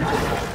Let's go.